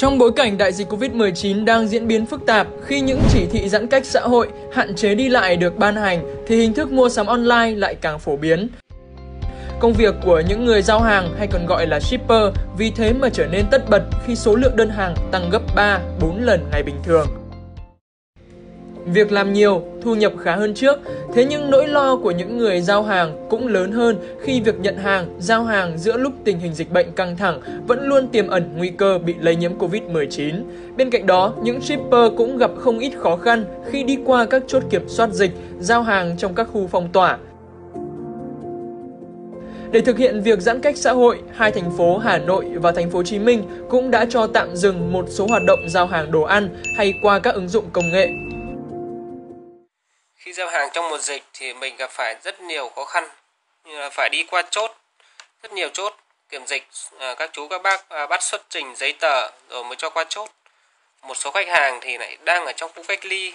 Trong bối cảnh đại dịch Covid-19 đang diễn biến phức tạp, khi những chỉ thị giãn cách xã hội, hạn chế đi lại được ban hành, thì hình thức mua sắm online lại càng phổ biến. Công việc của những người giao hàng hay còn gọi là shipper vì thế mà trở nên tất bật khi số lượng đơn hàng tăng gấp 3, 4 lần ngày bình thường. Việc làm nhiều, thu nhập khá hơn trước, thế nhưng nỗi lo của những người giao hàng cũng lớn hơn khi việc nhận hàng, giao hàng giữa lúc tình hình dịch bệnh căng thẳng vẫn luôn tiềm ẩn nguy cơ bị lây nhiễm Covid-19. Bên cạnh đó, những shipper cũng gặp không ít khó khăn khi đi qua các chốt kiểm soát dịch, giao hàng trong các khu phong tỏa. Để thực hiện việc giãn cách xã hội, hai thành phố Hà Nội và thành phố Hồ Chí Minh cũng đã cho tạm dừng một số hoạt động giao hàng đồ ăn hay qua các ứng dụng công nghệ khi giao hàng trong mùa dịch thì mình gặp phải rất nhiều khó khăn như là phải đi qua chốt rất nhiều chốt kiểm dịch à, các chú các bác à, bắt xuất trình giấy tờ rồi mới cho qua chốt. Một số khách hàng thì lại đang ở trong khu cách ly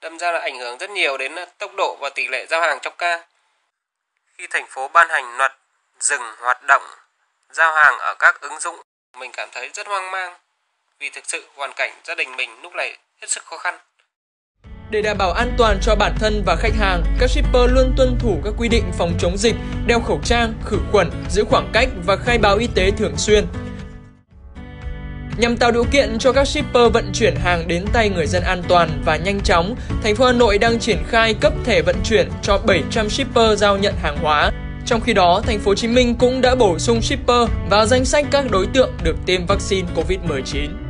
đâm ra là ảnh hưởng rất nhiều đến à, tốc độ và tỷ lệ giao hàng trong ca. Khi thành phố ban hành luật dừng hoạt động giao hàng ở các ứng dụng mình cảm thấy rất hoang mang vì thực sự hoàn cảnh gia đình mình lúc này hết sức khó khăn để đảm bảo an toàn cho bản thân và khách hàng, các shipper luôn tuân thủ các quy định phòng chống dịch, đeo khẩu trang, khử khuẩn, giữ khoảng cách và khai báo y tế thường xuyên. Nhằm tạo điều kiện cho các shipper vận chuyển hàng đến tay người dân an toàn và nhanh chóng, thành phố Hà Nội đang triển khai cấp thẻ vận chuyển cho 700 shipper giao nhận hàng hóa. Trong khi đó, thành phố Hồ Chí Minh cũng đã bổ sung shipper vào danh sách các đối tượng được tiêm vaccine COVID-19.